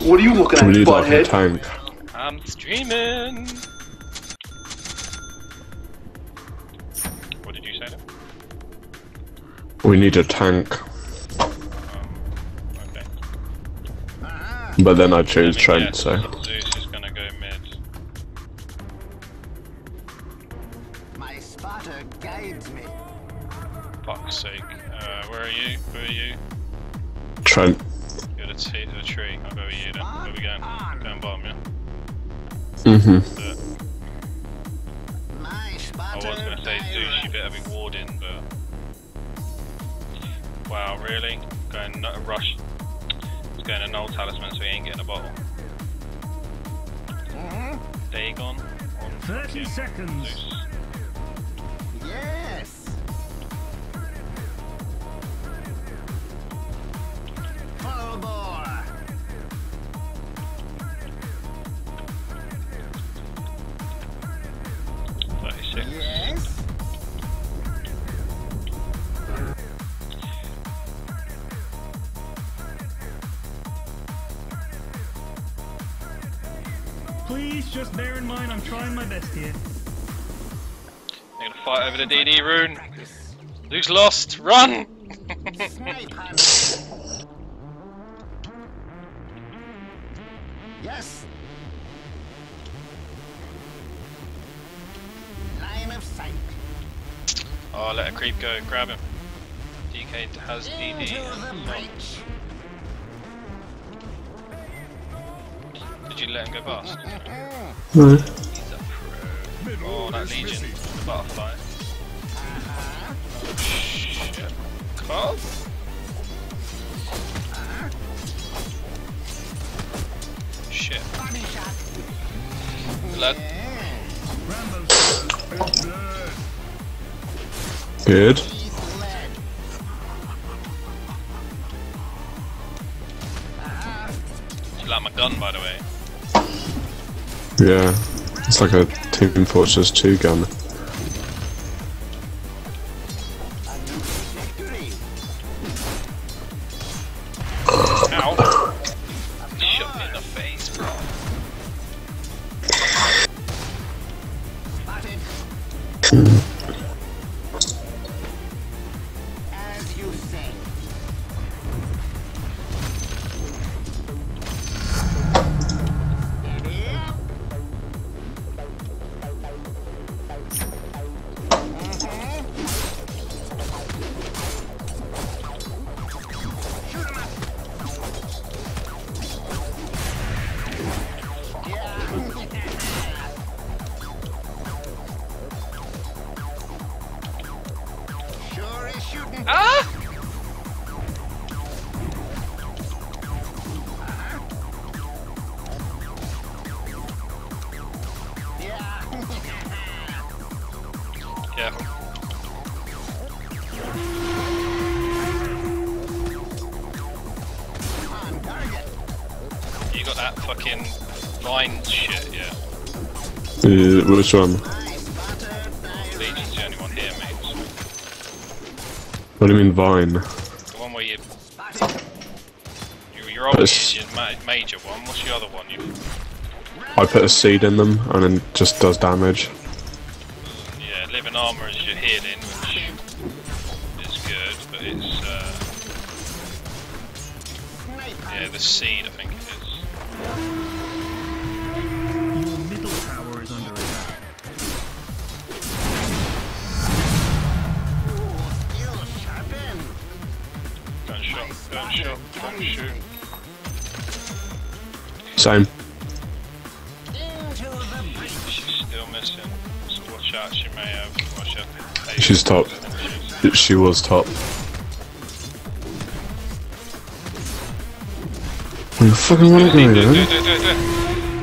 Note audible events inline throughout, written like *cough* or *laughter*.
What are you looking We at, need a butthead? tank. I'm streaming. What did you say? We need a tank. Um, okay. But then I chose Let Treant, guess, so. Is gonna go mid. My spotter guides me. Fuck's sake. Uh, where are you? Who are you? Treant. Mm-hmm. But My I was gonna say Zeus, you better be warding, but. Wow, really? Going no rush. He's going to null talisman, so he ain't getting a bottle. Dagon on 30 seconds. Zeus. Yes. Full bore. Just bear in mind I'm trying my best here. They're gonna fight over the DD rune. Who's lost? Run! *laughs* Yes. Line of sight. oh, let a creep go. Grab him. DK has Into DD. the breach. Did you let him go past? *laughs* No. He's a pro. Oh, that Legion. The butterfly. Shit. Carl? Shit. Body shot. Lad. Rambo first blood. Good. Yeah. It's like a Team Fortress 2 gun. What do you mean Vine? The one where you, you your old Yes. your ma- major one. What's the other one? You, I put a seed in them and then just does damage. yeah, living armor is your healing, which is good, but it's uh, yeah, the seed I think it is. Shoot. Same. Into the breach. She's still missing, so watch out. She may have. Watch out. Hey, She's top. She was top. Where the fucking want to Do, do, do, do, do,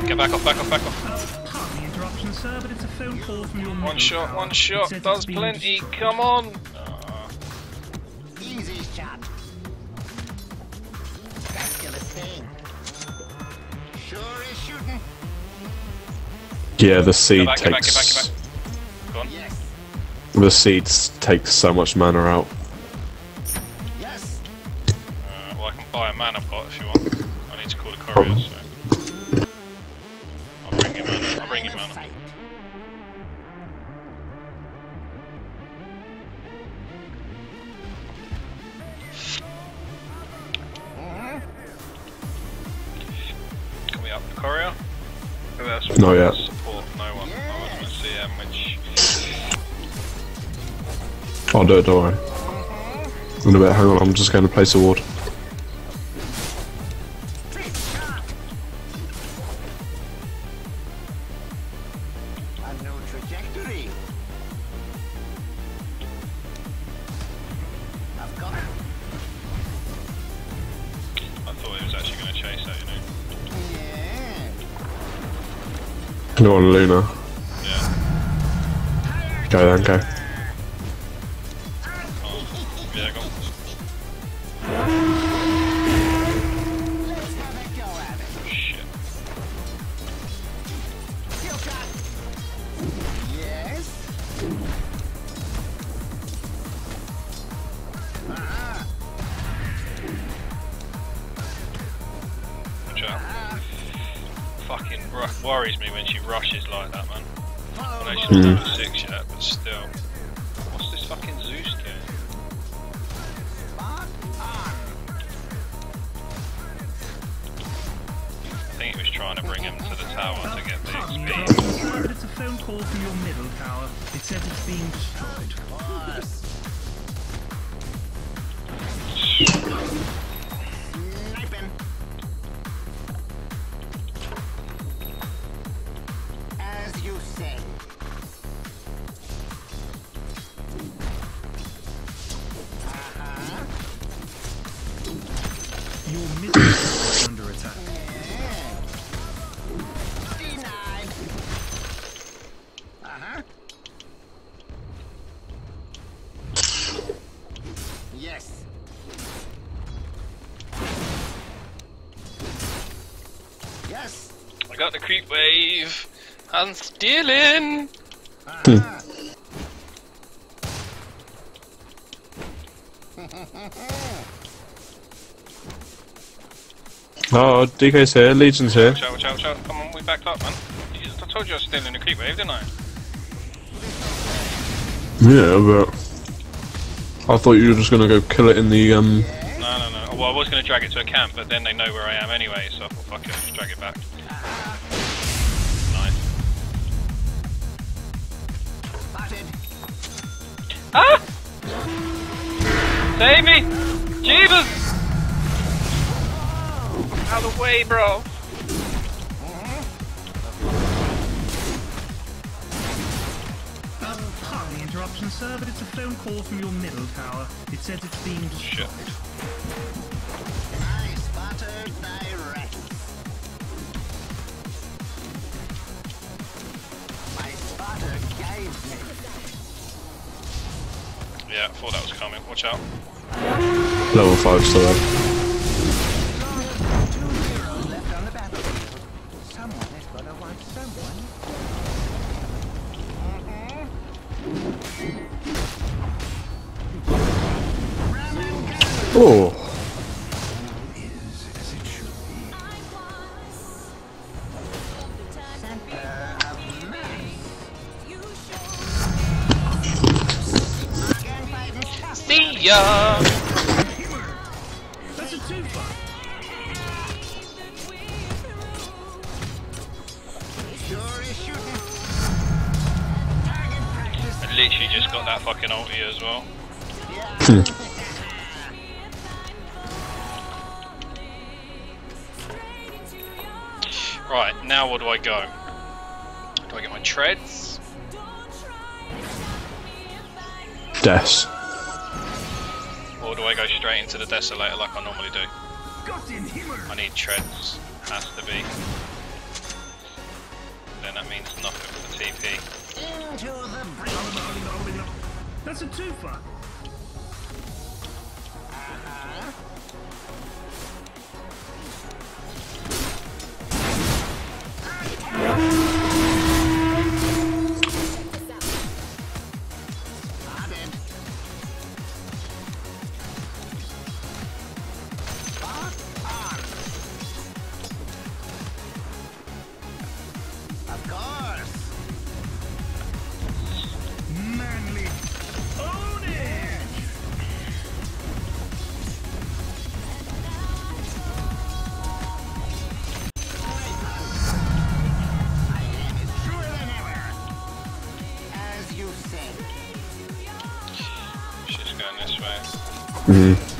do. Get back off, back off, back off. Pardon the interruption, sir, but it's a phone call from your One shot, one shot, says does plenty. Come on. Yeah, the seed back, get back, get back, takes. get back. Go on. Yes. The seeds take so much mana out. Yes. Uh, well, I can buy a man I've if you want. I need to call the courier, so. I'll bring him in. I'll bring him in. Fight. Can we up the courier? Who else? Not yet. I'll do it, don't worry. In a bit, hang on, I'm just going to place a ward. Trick shot. A new trajectory. I've got it. I thought he was actually going to chase that, you on, Luna. Yeah. Go then, go. Rushes like that, man. I I got the creep wave! I'm stealing! Oh, DK's here, Legion's here. Watch out, watch out, watch out. Come on, we backed up, man. I told you I was stealing the creep wave, didn't I? Yeah, but I thought you were just gonna go kill it in the um. No, no, no. Well, I was going to drag it to a camp, but then they know where I am anyway, so I thought, fuck it, just drag it back. Nice. Ah! Save me! Jesus! Out of the way, bro! Um, Pardon the interruption, sir, but it's a phone call from your middle tower. It says it's being destroyed. I spotted direct. My spotter gave me. Yeah, I thought that was coming. Watch out. Level 5 still there. Practice. I literally just got that fucking ulti as well. *laughs* Right, now where do I go? Do I get my treads? Des. Or do I go straight into the desolator like I normally do? Got in Himmer. I need treads. Has to be. Then that means nothing for the TP. Into the. That's a two-far. Mm.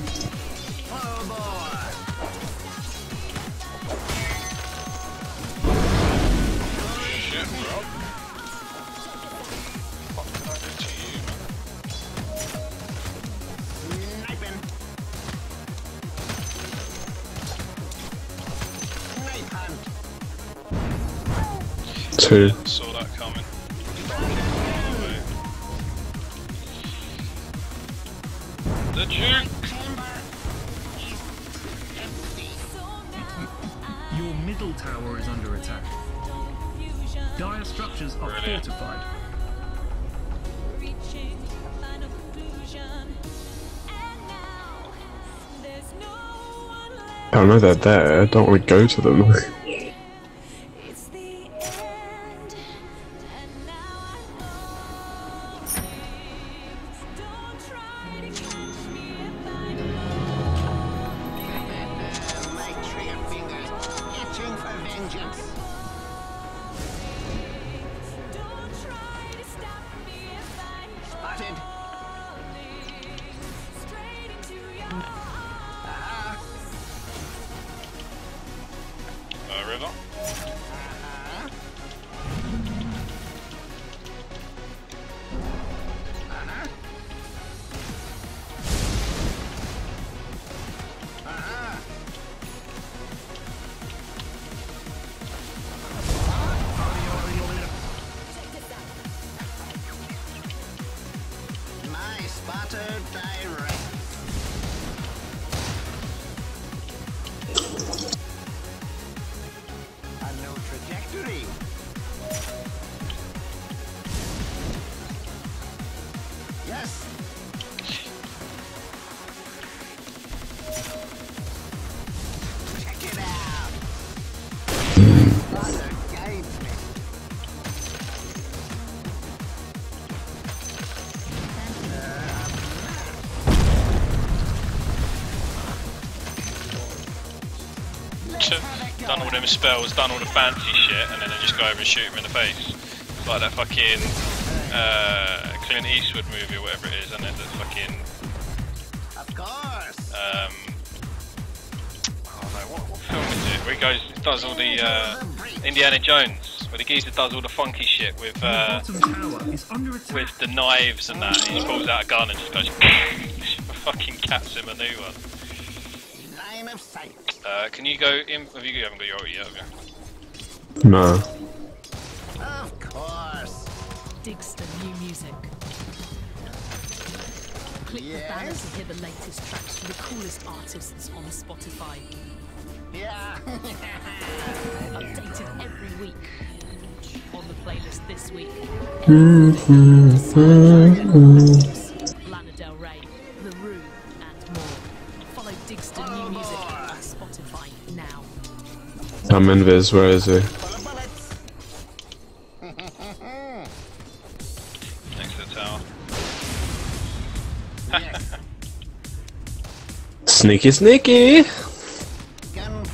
Full The Duke! Chamber is empty. Your middle tower is under attack. Dire structures are Brilliant. fortified. reaching final conclusion. And now there's no. I know they're there. I don't want to go to them. *laughs* done all them spells, done all the fancy shit, and then they just go over and shoot him in the face. It's like that fucking uh, Clint Eastwood movie or whatever it is, and then the fucking Of course. um, oh no, what, what film is it? Where he goes, does all the uh, Indiana Jones, where the geezer does all the funky shit with uh, bottom tower is under attack. with the knives and that. He pulls out a gun and just goes, *laughs* fucking caps him a new one. Line of sight. Uh, can you go in? Have you, you haven't got your ulti yet, have you? no. Of course. Digster new music. Click the banner to hear the latest tracks from the coolest artists on Spotify. Yeah. *laughs* Updated every week. On the playlist this week. I'm in Viz. Where is he? Full of bullets. Next to the tower. Sneaky, sneaky. Gunpowder.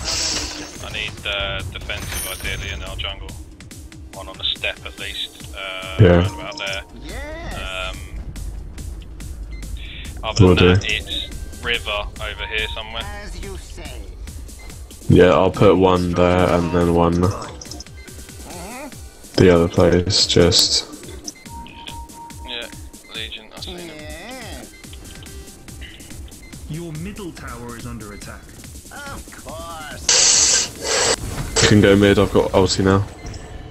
I need uh, defensive ideally in our jungle. One on the step at least. Uh, Yeah. around about there. Yes. Um, other Will than do. that, it's river over here somewhere. As you say. Yeah, I'll put one there and then one the other place. Just Yeah, Legion. I've seen him. Yeah. Your middle tower is under attack. Of course. you can go mid. I've got ulti now.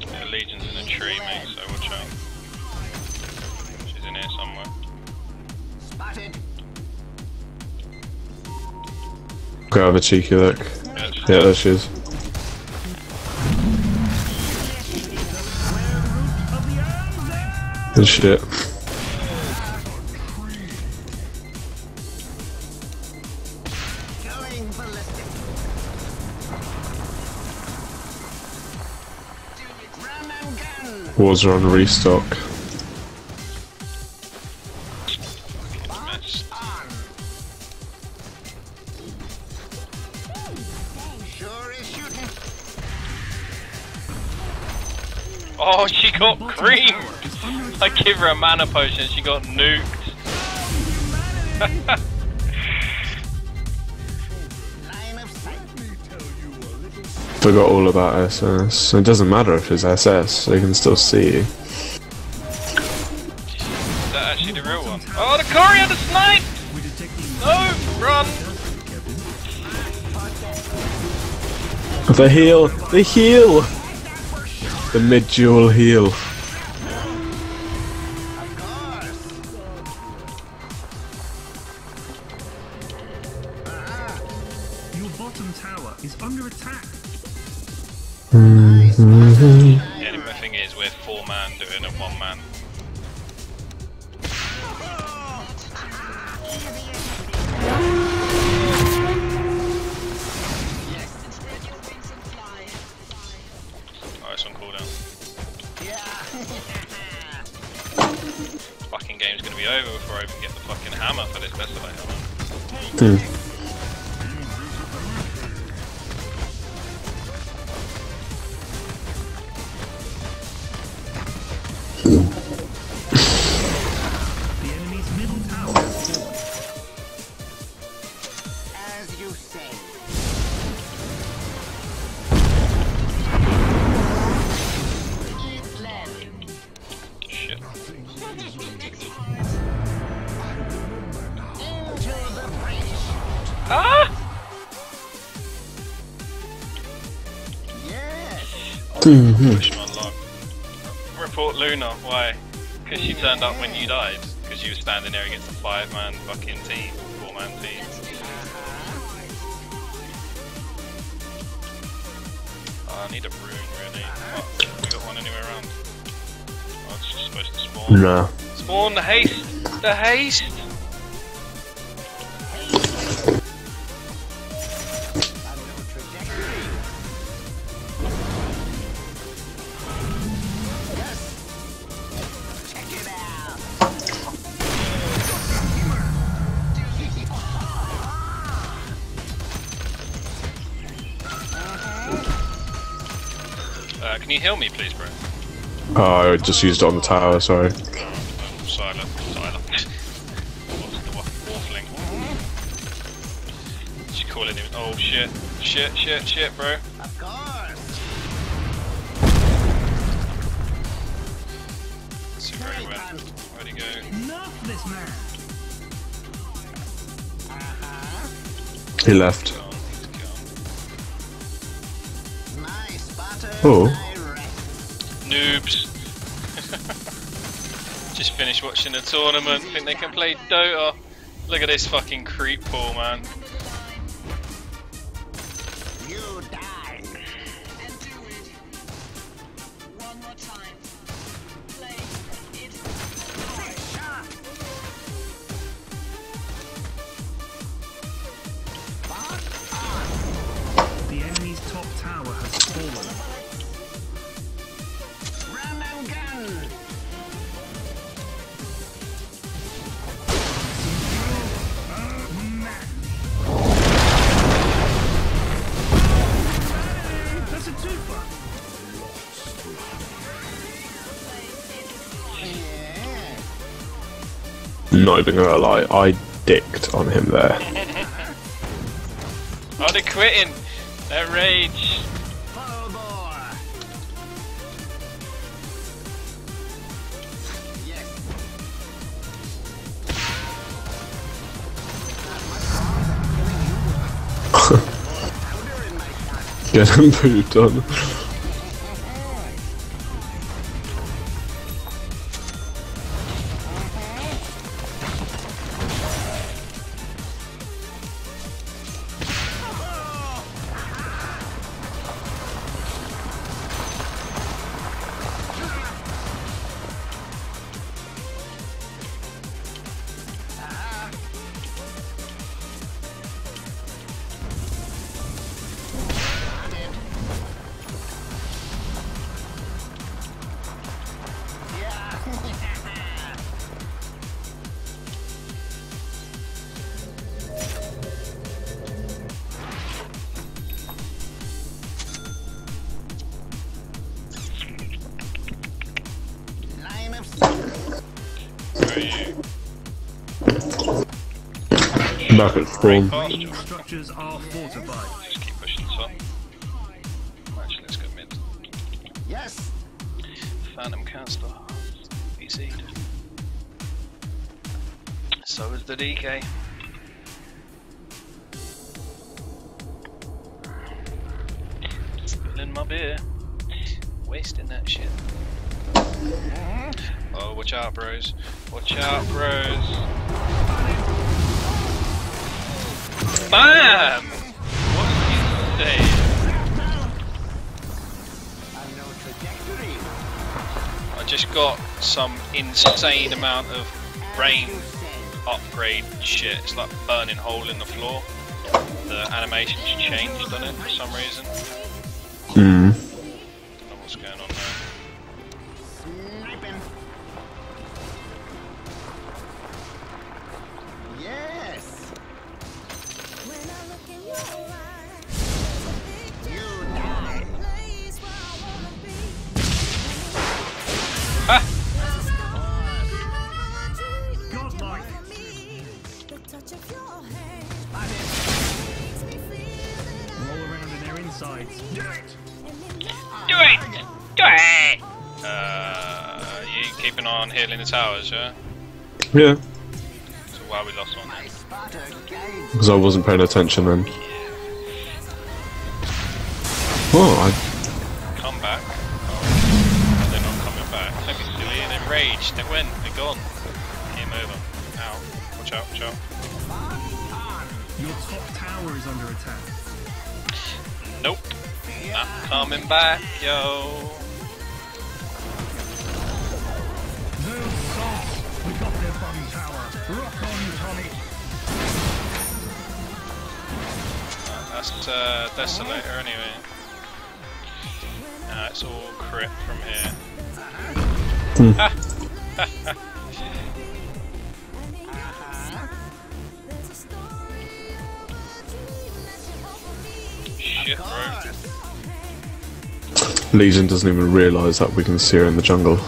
Yeah, Legion's in a tree, mate. So watch out. She's in here somewhere. Spotted. Go have a cheeky look. Yeah, there she is. Good shit. And Was on restock. I give her a mana potion, she got nuked. Line of sight. *laughs* Forgot all about SS. It doesn't matter if it's SS, they can still see you. Is that actually the real one? Oh, the coriander snipe! No, run! The heal! The heal! The mid-duel heal. Is under attack. Yeah, the only thing is, we're four man doing it one man. Oh, it's on cooldown. *laughs* fucking game's gonna be over before I even get the fucking hammer for this Desolate hammer. The Ah! Push my. Report Luna, why? Because she turned up when you died. Because you were standing there against a five man fucking team, four man team. I need a rune really. Oh, we got one anywhere around. Supposed to spawn. Nah. Spawn the haste! The haste! Oh, I just used it on the tower, sorry. Silent. Silent. What's the waffling? She's calling him. Oh shit. Shit, shit, shit, bro. Of course. See where he went. Where'd he go? Enough this man. He left. Gone. He's gone. My spotter. Oh. Noobs. *laughs* Just finished watching the tournament. Think they can play Dota. Look at this fucking creep pool, man. Not even gonna lie, I dicked on him there. *laughs* Oh, they're quitting. They're rage. Full bore. Yes. Powder in my shot. Get him pooped on. Back at spawn. Fast, These structures are fortified. Just keep pushing top. Actually, let's go mid. Yes. Phantom caster. Easy. So is the DK. Spilling my beer. Wasting that shit. Oh, watch out, bros. Watch out, bros. BAM! What did you say? I just got some insane amount of brain upgrade shit. It's like burning hole in the floor. The animation's changed on it for some reason. Hmm. Do! Uh, you keeping on healing the towers, yeah? Yeah. So why we lost one then? spot a gauge. Because I wasn't paying attention then. Oh, I, Come back. Oh, they're not coming back. Don't be silly and enraged. They went. They're gone. Game over. Ow. Watch out, watch out. Your top tower is under attack. Nope. Not coming back, yo. That's uh, Desolator anyway. Nah, it's all crit from here. Shit, bro. Legion doesn't even realise that we can see her in the jungle.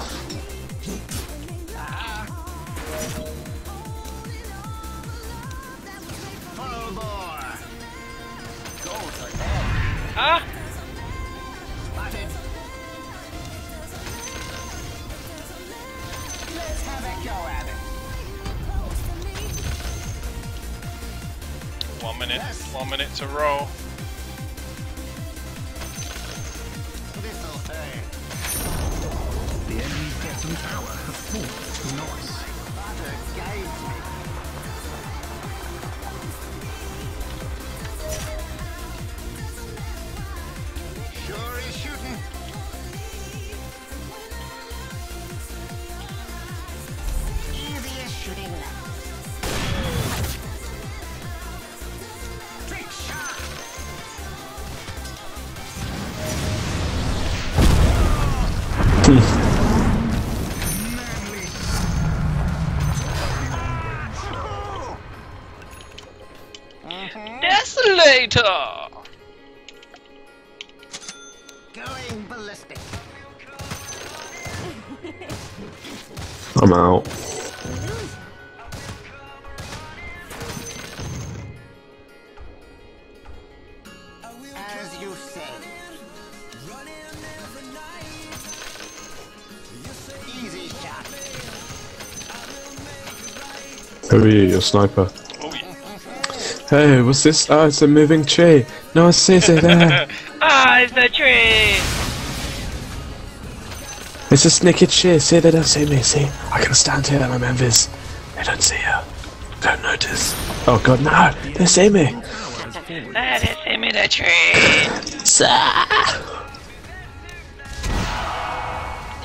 Desolator! Going ballistic. I'm out. You? Your sniper. Oh, yeah. Hey, what's this? Oh, it's a moving tree. No, I see it there. *laughs* ah, it's the tree! it's a sneaky tree. See, they don't see me. See, I can stand here and I'm envious. They don't see you. Don't notice. Oh god, no! They see me. That is see me. the tree! *laughs*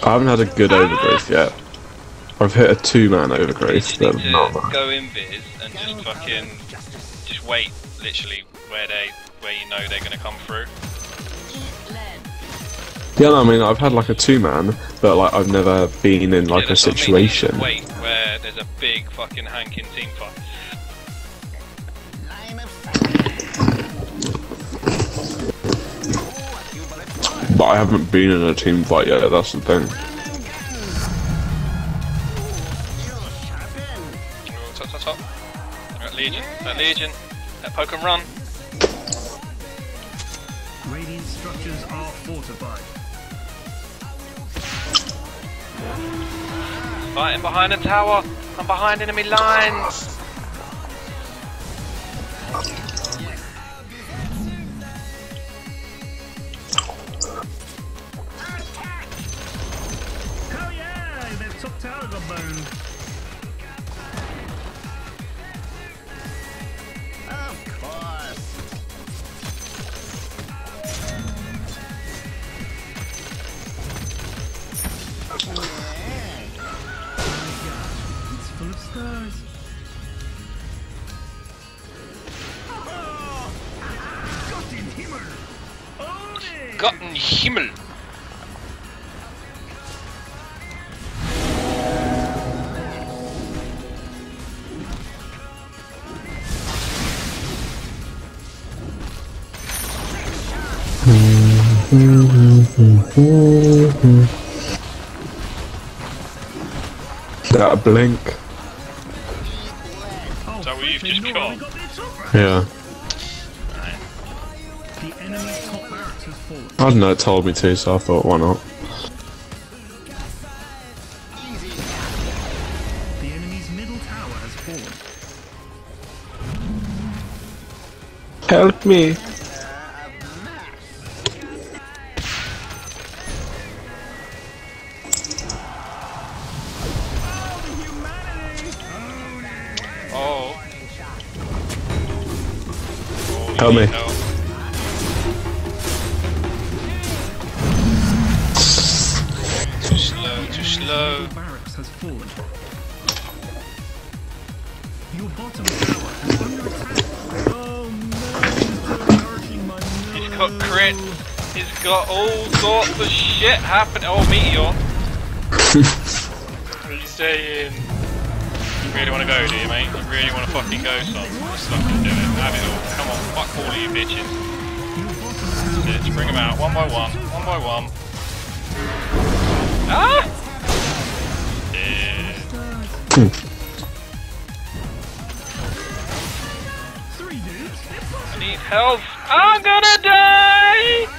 I haven't had a good overgrowth yet. I've hit a two-man overgrowth, You but need to that. go in biz and just fucking just wait literally where they where you know they're gonna come through. Yeah, no, I mean, I've had like a two-man, but like I've never been in like Yeah, a that's I mean, situation. Wait where there's a big fucking hanking team fight. Line of sight. A few bullets more. But I haven't been in a team fight yet. That's the thing. That Legion. Let poke and run. Radiant structures are fortified. Fighting behind the tower. I'm behind enemy lines. Himmel. That blink. Oh, Is that what you've just Lord, got? we got their top right. Yeah. I don't know, it told me to, so I thought, why not? The enemy's middle tower has fallen. Help me! Oh. oh Help you me. Shit happening. Oh, meteor. what are you saying? You really want to go, do you, mate? You really want to fucking go, son? Let's fucking do it. Have it all. Come on, fuck all of you bitches. Bitch, bring them out one by one. One by one. Ah! Yeah. Three dudes. I need help. I'm gonna die!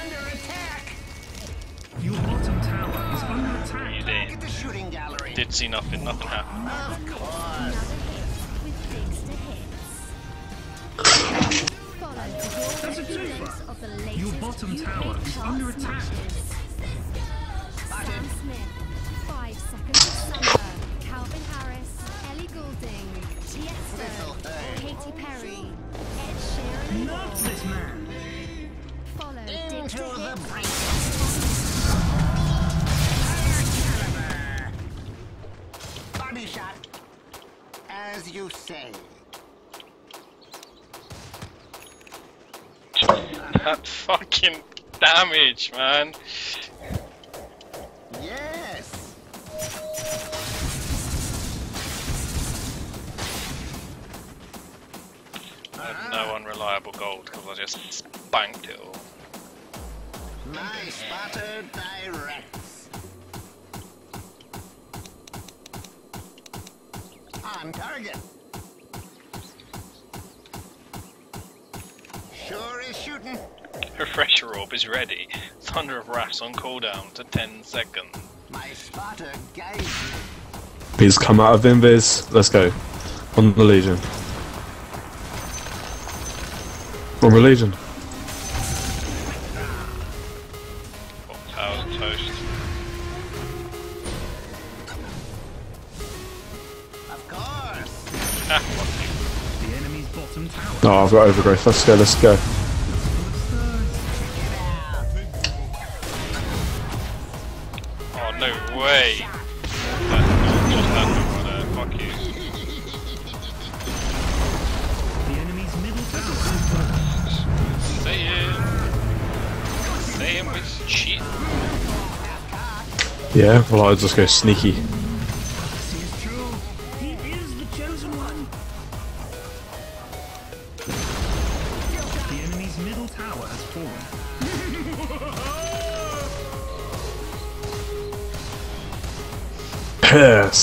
Did see nothing. Nothing happened. Of course. with Digster hits. Follow That's a the twofer. of the latest Your bottom UK tower is under attack. smashes. Sam Smith, Five Seconds of Summer, Calvin Harris, Ellie Goulding, Tiesto, Katy Perry, Ed Sheeran, and this man. Follow Into the Hits. Shot. As you say. *laughs* That fucking damage, man. Yes. I have no unreliable gold because I just spanked it all. My spotter directs. On target. Sure is shooting. Refresher orb is ready. Thunder of Wrath's on cooldown to 10 seconds. My spotter guides me. He's come out of Invis. Let's go. On the Legion. On the Legion. I've got overgrowth. Let's go, let's go. Oh, no way. That's not just that right. Fuck you. The enemy's middle tower. Saying. Saying with cheat. Yeah, well, I'll just go sneaky.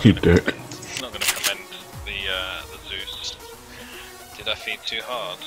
Keep that. Not going to commend the, uh, the Zeus. Did I feed too hard?